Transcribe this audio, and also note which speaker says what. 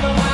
Speaker 1: you